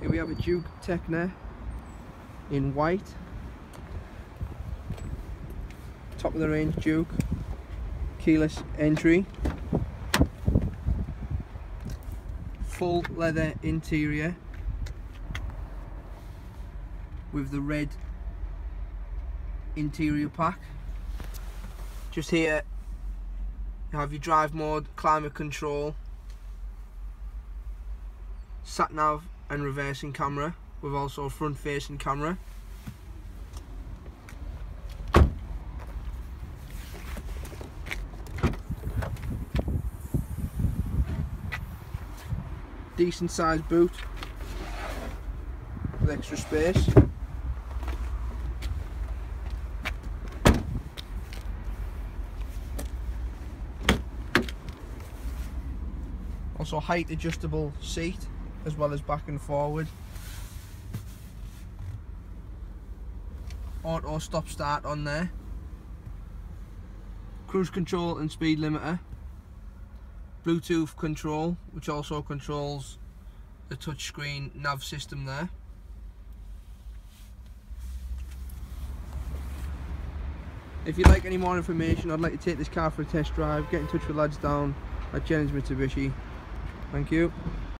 Here we have a Juke Tekna in white. Top of the range Juke. Keyless entry. Full leather interior with the red interior pack. Just here you have your drive mode, climate control, sat nav and reversing camera with also front facing camera. Decent sized boot with extra space. Also height adjustable seat as well as back and forward. Auto stop start on there. Cruise control and speed limiter. Bluetooth control which also controls the touchscreen nav system there. If you'd like any more information, I'd like to take this car for a test drive, get in touch with lads down at Jennings Mitsubishi. Thank you.